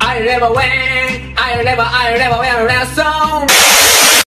I never win, I never, I never, win. never, so.